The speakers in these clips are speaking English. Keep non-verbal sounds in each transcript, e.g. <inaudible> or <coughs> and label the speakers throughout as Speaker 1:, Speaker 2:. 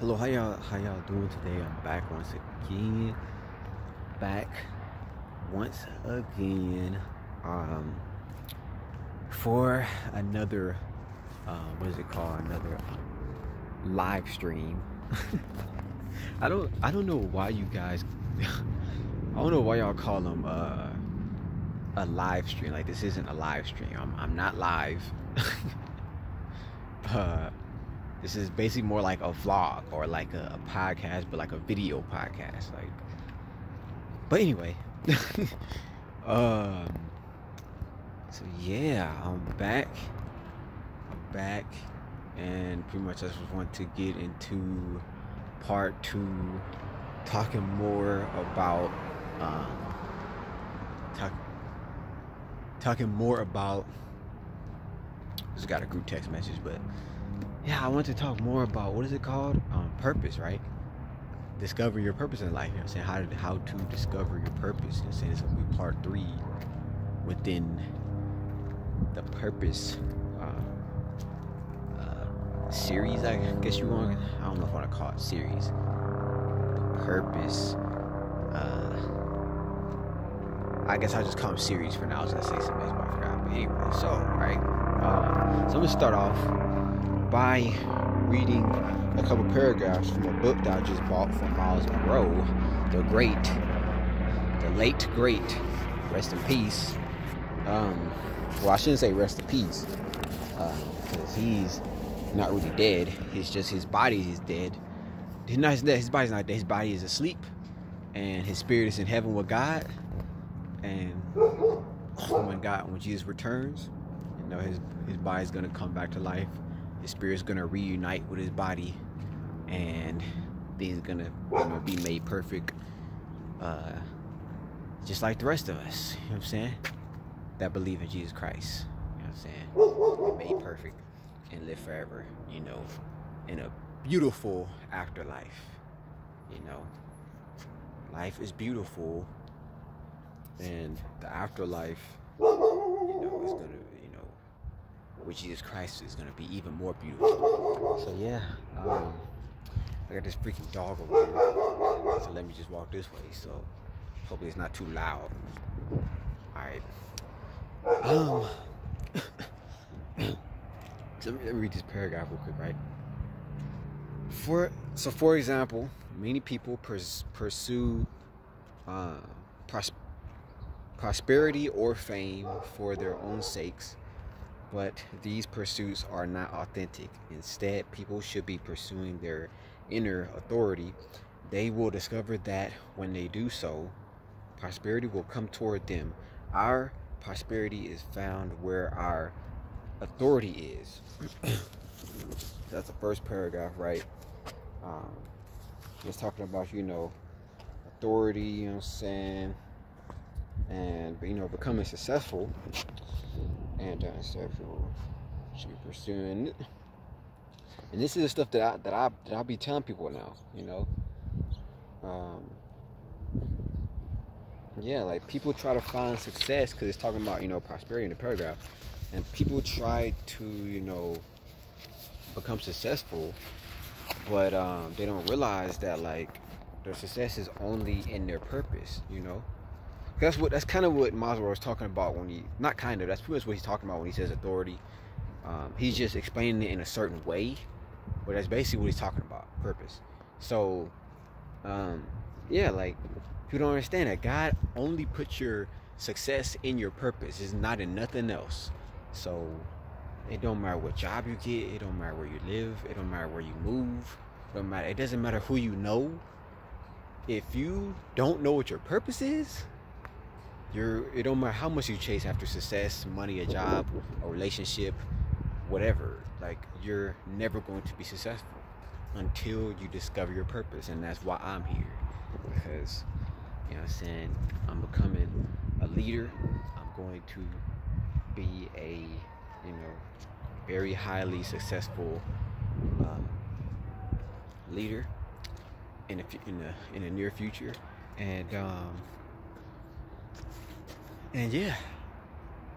Speaker 1: Hello, how y'all how y'all doing today? I'm back once again. Back once again. Um for another uh, what is it called? Another um, live stream. <laughs> I don't I don't know why you guys <laughs> I don't know why y'all call them uh, a live stream. Like this isn't a live stream. I'm I'm not live. <laughs> this is basically more like a vlog or like a, a podcast, but like a video podcast. Like, but anyway, <laughs> um, so yeah, I'm back. I'm back, and pretty much I just want to get into part two, talking more about, um, talk, talking more about. Just got a group text message, but yeah, I want to talk more about what is it called? Um, purpose, right? Discover your purpose in life. You know I'm saying? How to how to discover your purpose. You know I'm saying? This will be part three within the purpose uh, uh, series, I guess you want. I don't know if I want to call it series. The purpose. Uh, I guess I'll just call them series for now. I was gonna say something else, but I forgot. But anyway, so right. Uh, so I'm gonna start off by reading a couple paragraphs from a book that I just bought from Myles Munroe, the great, the late great, rest in peace. Um, well, I shouldn't say rest in peace, because uh, he's not really dead. It's just his body is dead. He's not, his body's not dead. His body is asleep, and his spirit is in heaven with God. And when God, when Jesus returns, you know, his his body's gonna come back to life his spirit's gonna reunite with his body and things gonna be made perfect uh, just like the rest of us you know what i'm saying? That believe in jesus christ you know what i'm saying? Be made perfect and live forever you know in a beautiful afterlife you know? Life is beautiful and the afterlife you know is gonna with Jesus Christ is gonna be even more beautiful. So yeah, um, I got this freaking dog over here. So let me just walk this way. So hopefully it's not too loud. All right. Um. <coughs> so let me read this paragraph real quick, right? For so, for example, many people pers- pursue uh, pros- prosperity or fame for their own sakes but these pursuits are not authentic. Instead, people should be pursuing their inner authority. They will discover that when they do so, prosperity will come toward them. Our prosperity is found where our authority is. <coughs> That's the first paragraph, right? Um, just talking about, you know, authority, you know what I'm saying? And, you know, becoming successful anti-sexual should be pursuing and this is the stuff that I that I that I be telling people now, you know. Um, yeah, like people try to find success because it's talking about you know prosperity in the paragraph, and people try to you know become successful, but um, they don't realize that like their success is only in their purpose, you know. That's what that's kind of what Maslow was talking about when he not kind of that's pretty much what he's talking about when he says authority. Um, he's just explaining it in a certain way, but that's basically what he's talking about purpose. So, um, yeah, like if you don't understand that God only puts your success in your purpose. It's not in nothing else. So it don't matter what job you get. It don't matter where you live. It don't matter where you move. It don't matter. It doesn't matter who you know. If you don't know what your purpose is, you're it don't matter how much you chase after success money a job a relationship whatever like you're never going to be successful until you discover your purpose and that's why i'm here. Because you know i'm saying? I'm becoming a leader. I'm going to be a you know very highly successful um, leader in the in the in the near future. And um, and yeah,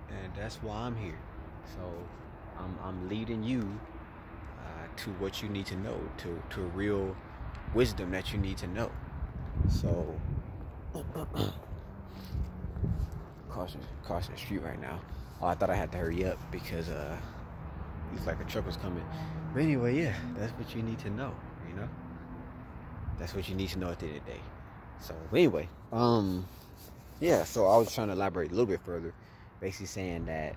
Speaker 1: and that's why I'm here. So I'm, I'm leading you uh, to what you need to know, to, to real wisdom that you need to know. So, <coughs> crossing, crossing the street right now. Oh, I thought I had to hurry up because uh, looks like a truck was coming. But anyway, yeah, that's what you need to know, you know? That's what you need to know at the end of the day. So anyway, um, yeah, so I was trying to elaborate a little bit further, basically saying that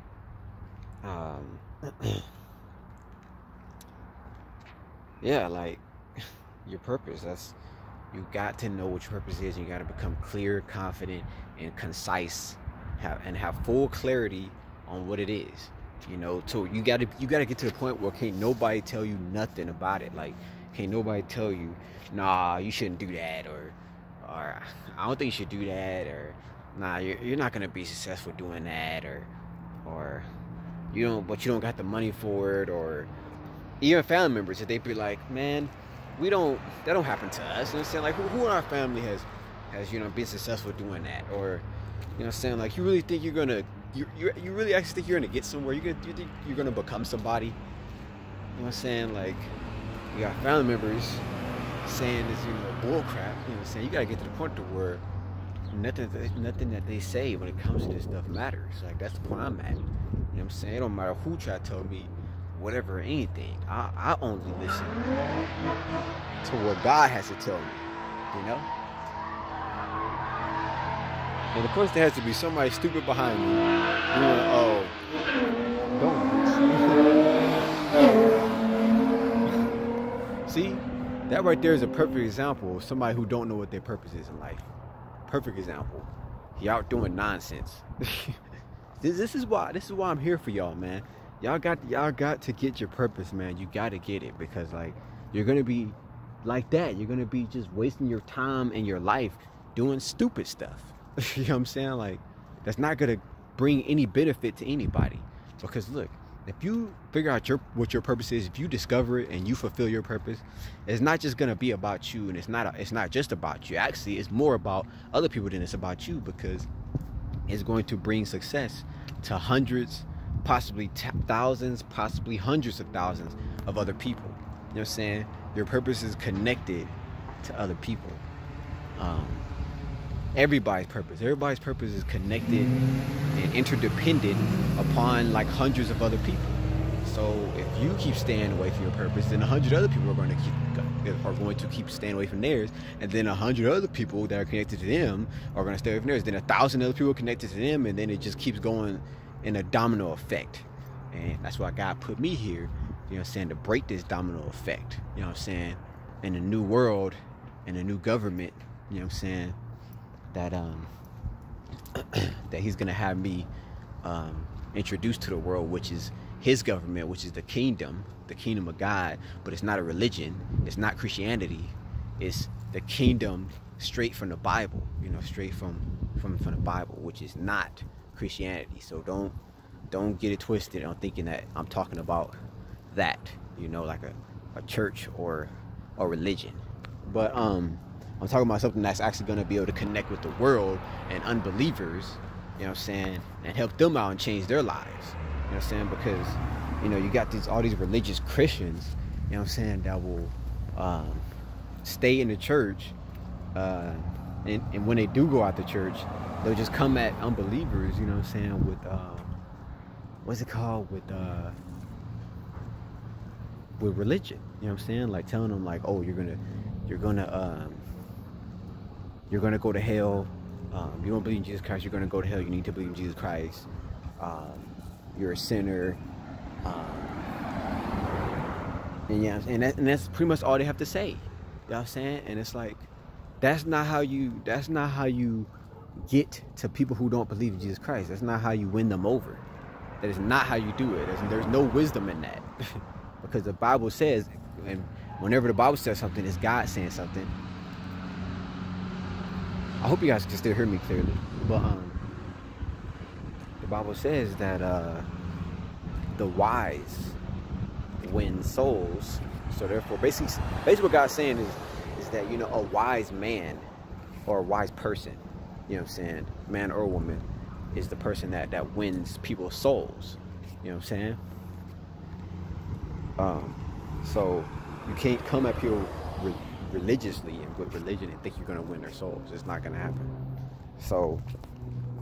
Speaker 1: um <clears throat> yeah, like <laughs> your purpose. That's you got to know what your purpose is. And you got to become clear, confident, and concise, have and have full clarity on what it is. You know, so you got to you got to get to the point where can't nobody tell you nothing about it. Like, can't nobody tell you, nah, you shouldn't do that, or or I don't think you should do that, or nah, you're, you're not gonna be successful doing that, or or you don't, but you don't got the money for it, or even family members that they be like, man, we don't, that don't happen to us. You know what I'm saying? Like, who, who in our family has, has you know, been successful doing that, or you know, what I'm saying like, you really think you're gonna, you you you really actually think you're gonna get somewhere? You gonna, you think you're gonna become somebody? You know what I'm saying? Like, you got family members saying this, you know, bull crap. You know what I'm saying? You gotta get to the point to where nothing, nothing that they say when it comes to this stuff matters. Like that's the point I'm at. You know what I'm saying? It don't matter who try to tell me whatever, anything. I, I only listen to what God has to tell me. You know. And of course, there has to be somebody stupid behind me doing, oh, don't. <laughs> See, that right there is a perfect example of somebody who don't know what their purpose is in life. Perfect example. Out doing nonsense. <laughs> this, this is why this is why I'm here for y'all, man. Y'all got y'all got to get your purpose, man. You got to get it because like you're gonna be like that. You're gonna be just wasting your time and your life doing stupid stuff. <laughs> you know what I'm saying? Like that's not gonna bring any benefit to anybody. Because look, if you figure out your what your purpose is, if you discover it and you fulfill your purpose, it's not just gonna be about you, and it's not it's not just about you. Actually, it's more about other people than it's about you because it's going to bring success to hundreds, possibly thousands, possibly hundreds of thousands of other people. You know what I'm saying? Your purpose is connected to other people. Um, everybody's purpose. Everybody's purpose is connected and interdependent upon like hundreds of other people. So if you keep staying away from your purpose, then a hundred other people are going to keep uh, are going to keep staying away from theirs, and then a hundred other people that are connected to them are going to stay away from theirs. Then a thousand other people connected to them, and then it just keeps going in a domino effect. And that's why God put me here, you know what I'm saying, to break this domino effect. You know what I'm saying? In a new world, in a new government, you know what I'm saying? That um <clears throat> that he's gonna have me um, introduced to the world, which is his government, which is the kingdom, the kingdom of God. But it's not a religion. It's not Christianity. It's the kingdom straight from the Bible. You know, straight from from from the Bible, which is not Christianity. So don't don't get it twisted on thinking that I'm talking about that. You know, like a, a church or a religion. But um I'm talking about something that's actually going to be able to connect with the world and unbelievers, you know what I'm saying, and help them out and change their lives. You know what I'm saying? Because, you know, you got these all these religious Christians, you know what I'm saying, that will um, stay in the church. Uh, and, and, when they do go out the church, they'll just come at unbelievers, you know what I'm saying, with, uh, what's it called? With, uh, with religion, you know what I'm saying? Like telling them like, oh, you're gonna, you're gonna, um, you're going to go to hell. Um, you don't believe in Jesus Christ, you're going to go to hell. You need to believe in Jesus Christ. Um, you're a sinner. Um, and yeah, and, that, and that's pretty much all they have to say. You know what I'm saying? And it's like, that's not how you, that's not how you get to people who don't believe in Jesus Christ. That's not how you win them over. That is not how you do it. There's, there's no wisdom in that. <laughs> because the Bible says, and whenever the Bible says something, it's God saying something. I hope you guys can still hear me clearly. But um, the Bible says that uh, the wise win souls. So therefore, basically, basically what God's saying is, is that you know a wise man or a wise person, you know what I'm saying, man or woman, is the person that that wins people's souls. You know what I'm saying? Um, So you can't come up here re- religiously and with religion and think you're gonna win their souls. It's not gonna happen. So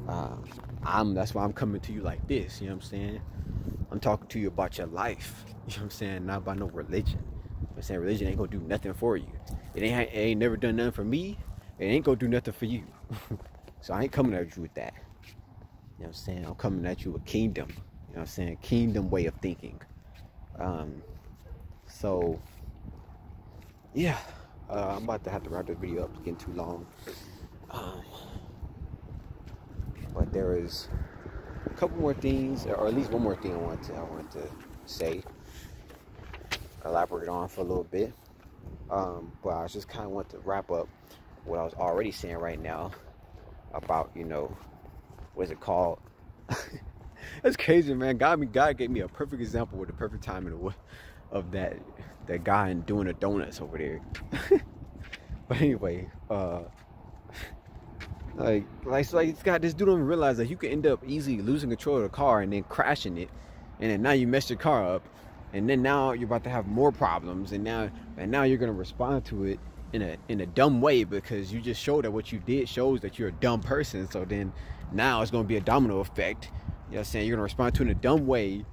Speaker 1: uh, I'm that's why I'm coming to you like this. You know what I'm saying? I'm talking to you about your life. <laughs> You know what I'm saying? Not about no religion. You know I'm saying religion ain't gonna do nothing for you. It ain't it ain't never done nothing for me. It ain't gonna do nothing for you. <laughs> so I ain't coming at you with that. You know what I'm saying? I'm coming at you with kingdom. You know what I'm saying? Kingdom way of thinking. Um, so yeah, uh, I'm about to have to wrap this video up. Getting too long. Um, but there is a couple more things, or at least one more thing I want to I want to say, elaborate on for a little bit. Um, but I just kind of want to wrap up what I was already saying right now about you know what's it called? <laughs> That's crazy, man. God, me, God gave me a perfect example with the perfect timing of, of that that guy and doing the donuts over there. <laughs> but anyway, uh, <laughs> like, like, like this guy, this dude don't realize that you can end up easily losing control of the car and then crashing it, and then now you mess your car up, and then now you're about to have more problems, and now, and now you're gonna respond to it in a in a dumb way because you just showed that what you did shows that you're a dumb person. So then now it's gonna be a domino effect. You know what I'm saying? You're gonna respond to it in a dumb way.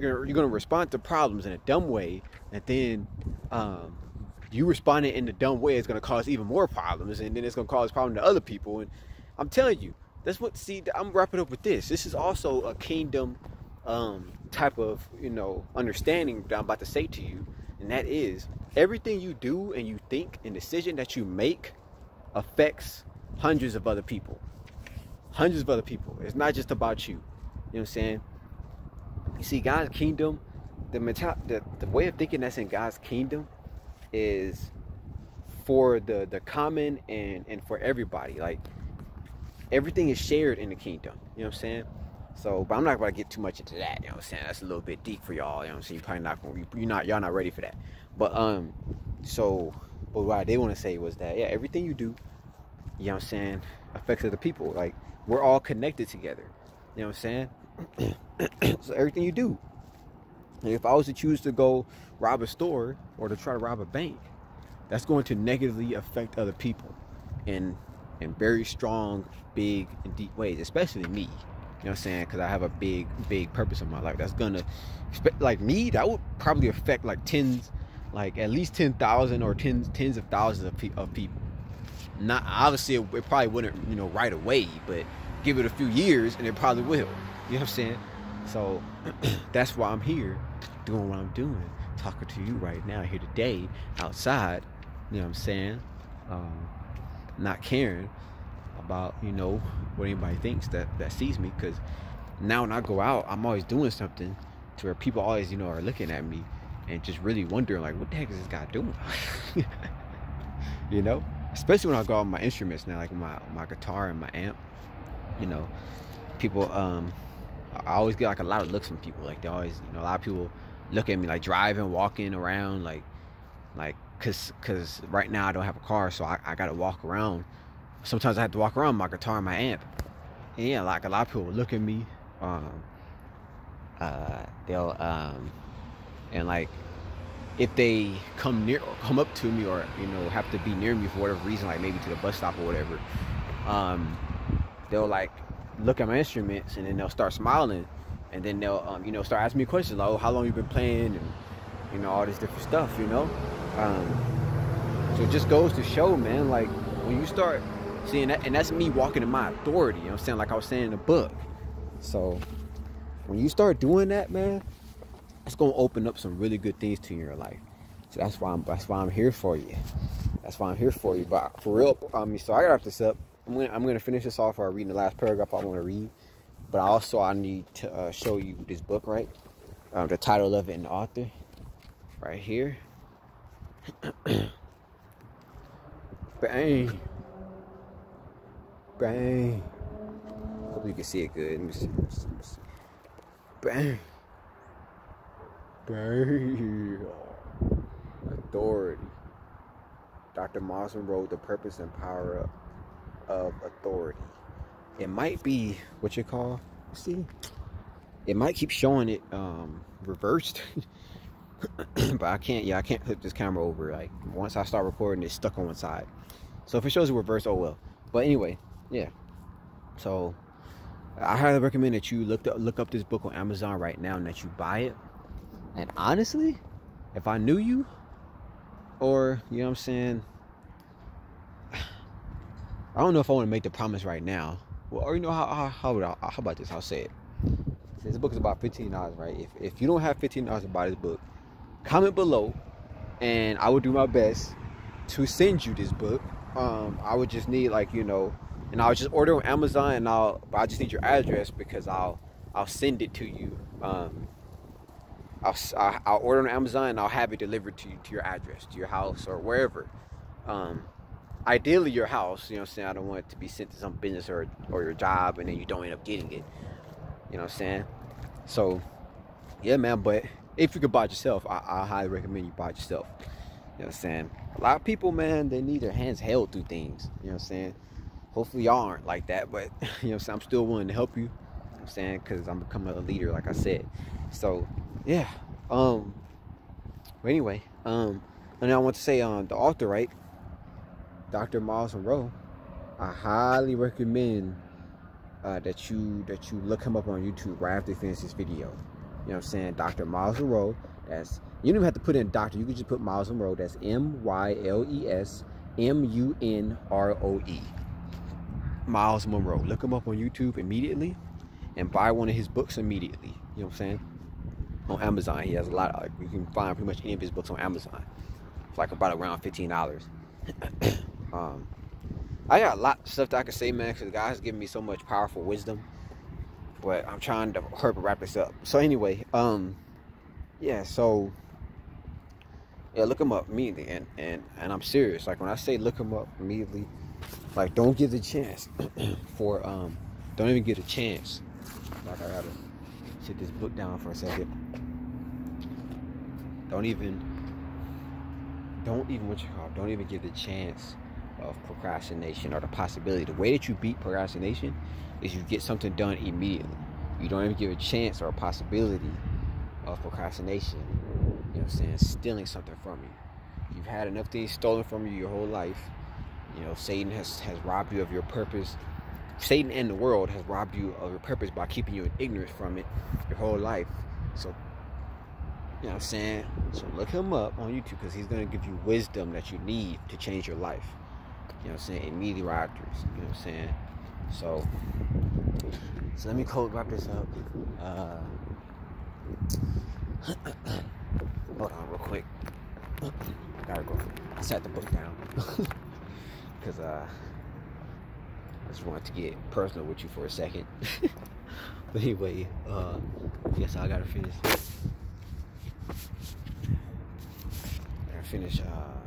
Speaker 1: You're you're gonna respond to problems in a dumb way, and then um, you responding in the dumb way is going to cause even more problems and then it's going to cause problems to other people and i'm telling you that's what see i'm wrapping up with this. This is also a kingdom um, type of you know understanding that i'm about to say to you and that is everything you do and you think and decision that you make affects hundreds of other people. Hundreds of other people. It's not just about you. You know what i'm saying you see god's kingdom the mental the, the way of thinking that's in god's kingdom is for the the common and and for everybody. Like everything is shared in the kingdom. You know what i'm saying? So but i'm not gonna get too much into that. You know what i'm saying? That's a little bit deep for y'all. You know what i'm saying? You're probably not gonna you're not y'all not ready for that. But um so but what i did want to say was that yeah everything you do you know what i'm saying affects other people. Like we're all connected together. You know what i'm saying so everything you do if I was to choose to go rob a store or to try to rob a bank, that's going to negatively affect other people in in very strong, big, and deep ways, especially me. You know what I'm saying? Because I have a big, big purpose in my life. That's gonna, like me, that would probably affect like tens, like at least ten thousand or tens, tens of thousands of, pe- of people. Not obviously, it, it probably wouldn't, you know, right away, but give it a few years and it probably will. You know what I'm saying? So <clears throat> that's why I'm here doing what I'm doing, talking to you right now here today outside, you know what I'm saying? Um, not caring about, you know, what anybody thinks that, that sees me because now when I go out, I'm always doing something to where people always, you know, are looking at me and just really wondering like, what the heck is this guy doing? <laughs> you know? Especially when I go out with my instruments now, like my, my guitar and my amp, you know, people, um, I always get like a lot of looks from people. Like they always, you know, a lot of people look at me like driving, walking around, like, like, cause, cause right now I don't have a car, so I, I gotta walk around. Sometimes I have to walk around my guitar and my amp. And yeah, like a lot of people look at me, um, uh, they'll, um, and like, if they come near, or come up to me, or you know, have to be near me for whatever reason, like maybe to the bus stop or whatever, um, they'll like look at my instruments and then they'll start smiling. And then they'll um, you know start asking me questions like oh how long you been playing? And you know all this different stuff you know? Um, so it just goes to show man like when you start seeing that and that's me walking in my authority you know i'm saying? Like i was saying in the book. So when you start doing that man it's gonna open up some really good things to your life. So that's why i'm that's why i'm here for you. That's why i'm here for you but for real i mean so i got this up i'm gonna i'm gonna finish this off by reading the last paragraph i want to read but also I need to uh, show you this book, right? Um, the title of it and the author, right here. <clears throat> Bang. Bang. Hope you can see it good. Let me see. Let me see, let me see. Bang. Bang. Authority. Dr. Mawson wrote The Purpose and Power of Authority it might be what you call see it might keep showing it um reversed <laughs> but I can't, yeah, I can't flip this camera over. Like, once I start recording, it's stuck on one side. So if it shows a reverse, oh well. But anyway, yeah. So I highly recommend that you look up, look up this book on Amazon right now and that you buy it. And honestly, if I knew you, or you know what I'm saying, I don't know if I want to make the promise right now. Well, or you know how how how, how about this? I'll say it. This book is about fifteen dollars, right? If if you don't have fifteen dollars to buy this book, comment below, and I will do my best to send you this book. Um, I would just need like you know, and I'll just order on Amazon, and I'll I just need your address because I'll I'll send it to you. Um, I'll, I'll order on Amazon and I'll have it delivered to you to your address, to your house or wherever. Um, ideally your house, you know what I'm saying? I don't want it to be sent to some business or, or your job and then you don't end up getting it. You know what I'm saying? So, yeah, man, but if you could buy it yourself, I, I highly recommend you buy it yourself. You know what I'm saying? A lot of people, man, they need their hands held through things. You know what I'm saying? Hopefully y'all aren't like that, but <laughs> you know I'm? I'm still willing to help you. you know I'm saying? Because I'm becoming a leader, like I said. So, yeah. Um, but anyway, um, and I want to say, um, the author, right? Dr. Myles Munroe, I highly recommend uh, that you that you look him up on YouTube right after you finish this video. You know what I'm saying? Dr. Myles Munroe. That's you don't even have to put in doctor. You can just put Myles Munroe. That's M Y L E S M U N R O E. Myles Munroe. Look him up on YouTube immediately and buy one of his books immediately. You know what I'm saying? On Amazon. He has a lot. Of, you can find pretty much any of his books on Amazon. It's like about around $15. <clears throat> Um, I got a lot of stuff that I can say, man, because God's given me so much powerful wisdom. But I'm trying to hurry wrap this up. So anyway, um, yeah, so yeah, look them up immediately, and and and I'm serious. Like when I say look them up immediately, like don't give the chance <clears throat> for um, don't even get a chance. Like I gotta sit this book down for a second. Don't even, don't even what you call, don't even give the chance of procrastination or the possibility. The way that you beat procrastination is you get something done immediately. You don't even give a chance or a possibility of procrastination. You know what I'm saying? Stealing something from you. You've had enough things stolen from you your whole life. You know, Satan has, has robbed you of your purpose. Satan and the world has robbed you of your purpose by keeping you in ignorance from it your whole life. So, you know what I'm saying? So look him up on YouTube because he's going to give you wisdom that you need to change your life. You know what I'm saying? Immediately raptors. You know what I'm saying? So, so let me code wrap this up. Uh, <coughs> hold on real quick. <coughs> Gotta go. I sat the book down. <laughs> Because uh, I just wanted to get personal with you for a second. <laughs> but anyway, uh, yes, I gotta finish. I gotta finish uh,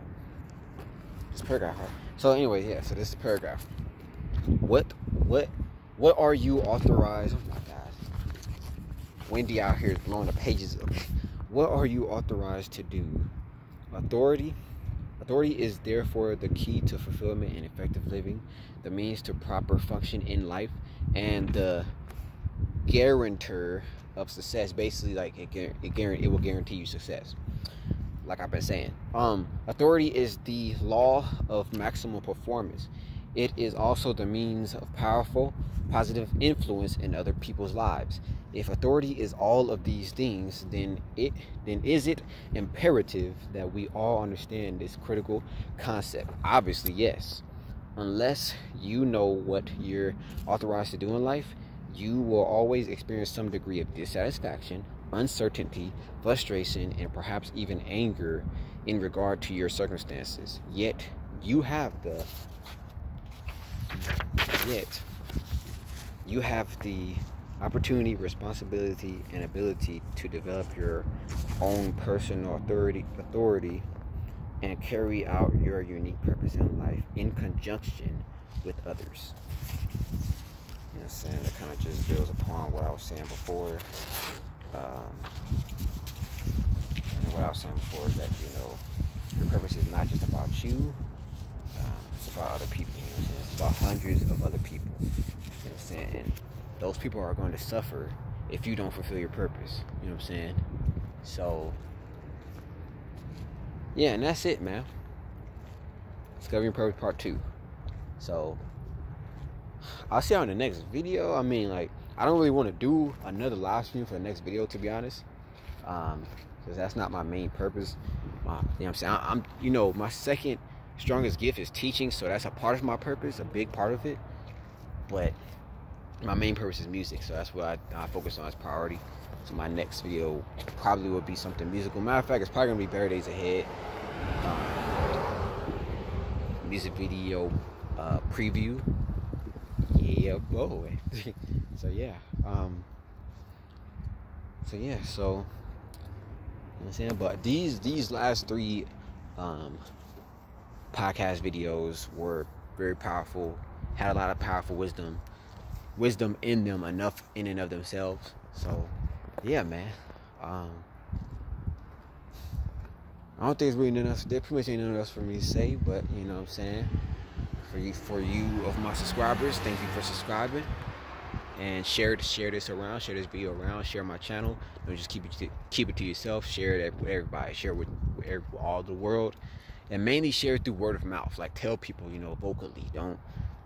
Speaker 1: this paragraph. So anyway, yeah. So this is paragraph. What what what are you authorized? Oh my God, Wendy out here is blowing the pages up. What are you authorized to do? Authority. Authority is therefore the key to fulfillment and effective living, the means to proper function in life, and the guarantor of success. Basically, like it, it, it will guarantee you success like I've been saying. Um, authority is the law of maximum performance. It is also the means of powerful, positive influence in other people's lives. If authority is all of these things, then it then is it imperative that we all understand this critical concept? Obviously, yes. Unless you know what you're authorized to do in life, you will always experience some degree of dissatisfaction, uncertainty, frustration, and perhaps even anger in regard to your circumstances. Yet you have the yet you have the opportunity, responsibility, and ability to develop your own personal authority authority and carry out your unique purpose in life in conjunction with others. You know what I'm saying? That kind of just builds upon what I was saying before um, what I was saying before is that you know your purpose is not just about you. Um, it's about other people. You know? It's about hundreds of other people. You know I'm saying? And those people are going to suffer if you don't fulfill your purpose. You know what I'm saying? So yeah, and that's it, man. Discovering Purpose Part 2. So, I'll see you on the next video. I mean, like, I don't really want to do another live stream for the next video, to be honest. Um, because that's not my main purpose. My, you know what I'm saying? I, I'm, you know, my second strongest gift is teaching, so that's a part of my purpose, a big part of it. But my main purpose is music, so that's what I, I focus on as priority. So my next video probably will be something musical. Matter of fact, it's probably gonna be Better Days Ahead. Um, music video uh, preview. Yeah, <laughs> boy. so yeah. Um, so yeah, so you know what I'm saying? But these these last three um, podcast videos were very powerful, had a lot of powerful wisdom, wisdom in them enough in and of themselves. So yeah, man. Um, I don't think it's really nothing else. There pretty much ain't nothing else for me to say, but you know what I'm saying. For you, for you of my subscribers, thank you for subscribing and share share this around, share this video around, share my channel. Don't just keep it to, keep it to yourself. Share it with everybody. Share it with, with all the world, and mainly share it through word of mouth. Like tell people, you know, vocally. Don't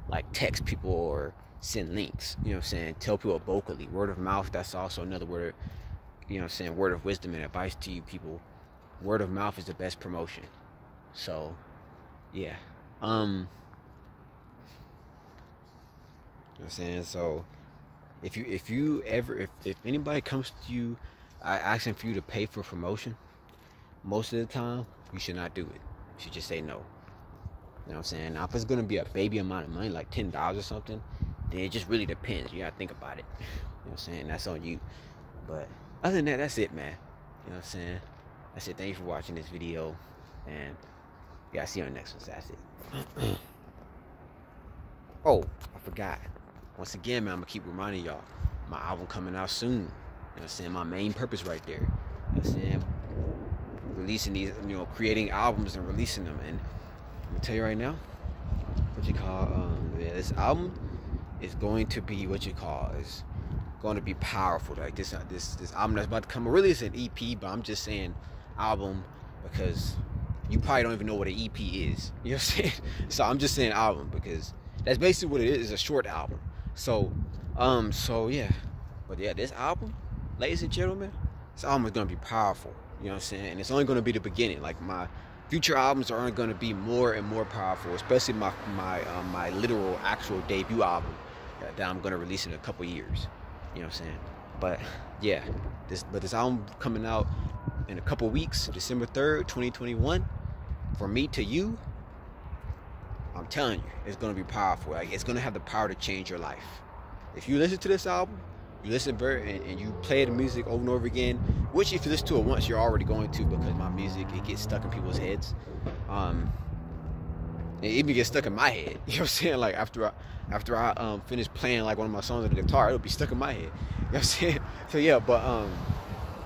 Speaker 1: like text people or send links. You know what I'm saying? Tell people vocally. Word of mouth, that's also another word, you know what I'm saying? Word of wisdom and advice to you people. Word of mouth is the best promotion. So, yeah. Um, you know I'm saying? So, if you if you ever if, if anybody comes to you I asking for you to pay for promotion, most of the time you should not do it. You should just say no. You know what I'm saying? Now if it's gonna be a baby amount of money, like ten dollars or something, then it just really depends. You gotta think about it. <laughs> You know what I'm saying? That's on you. But other than that, that's it, man. You know what I'm saying? That's it. Thank you for watching this video. And yeah, see you on the next one. That's it. <clears throat> oh, I forgot. Once again, man, I'm gonna keep reminding y'all. My album coming out soon. You know what I'm saying? My main purpose right there. You know I'm saying? Releasing these, you know, creating albums and releasing them. And I'm gonna tell you right now, what you call um yeah, this album is going to be what you call is going to be powerful. Like this, uh, this, this album that's about to come. Really, it's an EP, but I'm just saying album because you probably don't even know what an EP is. <laughs> You know what I'm saying? So I'm just saying album because that's basically what it is. It's a short album. So, um, so yeah. But yeah, this album, ladies and gentlemen, this album is gonna be powerful. You know what I'm saying? And it's only gonna be the beginning. Like my future albums are going to be more and more powerful, especially my my um, my literal actual debut album that I'm gonna release in a couple years. You know what I'm saying? But yeah, this but this album coming out in a couple weeks, December 3rd, 2021. For me to you, Telling you, it's gonna be powerful. Like it's gonna have the power to change your life. If you listen to this album, you listen very and, and you play the music over and over again, which if you listen to it once, you're already going to because my music it gets stuck in people's heads. Um, it even gets stuck in my head. <laughs> You know what I'm saying? Like after I after I um finish playing like one of my songs on the guitar, it'll be stuck in my head. <laughs> You know what I'm saying? <laughs> So yeah, but um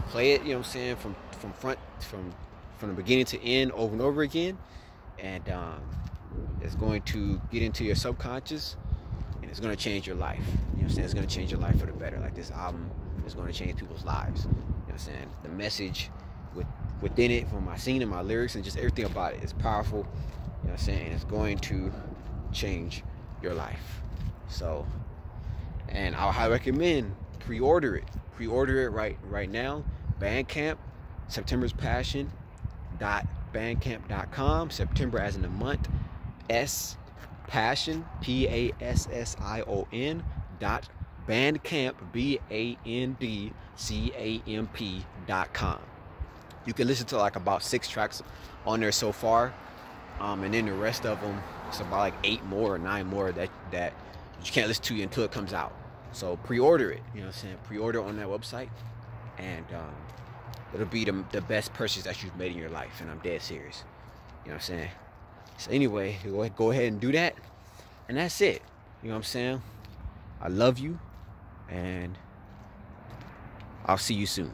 Speaker 1: play it, you know what I'm saying, from from front from from the beginning to end over and over again. And um it's going to get into your subconscious and it's going to change your life. You know what I'm saying? It's going to change your life for the better. Like this album is going to change people's lives. You know what I'm saying? The message with within it from my scene and my lyrics and just everything about it is powerful. You know what I'm saying? It's going to change your life. So, and I highly recommend pre-order it. Pre-order it right right now. Bandcamp, September's Passion dot bandcamp.com. September as in the month. S passion P A S S I O N dot bandcamp B A N D C A M P dot com. You can listen to like about six tracks on there so far, um, and then the rest of them it's about like eight more or nine more that that you can't listen to until it comes out. So pre-order it. You know what I'm saying? Pre-order on that website, and um, it'll be the, the best purchase that you've made in your life. And I'm dead serious. You know what I'm saying? So anyway, go ahead and do that, and that's it. You know what I'm saying? I love you, and I'll see you soon.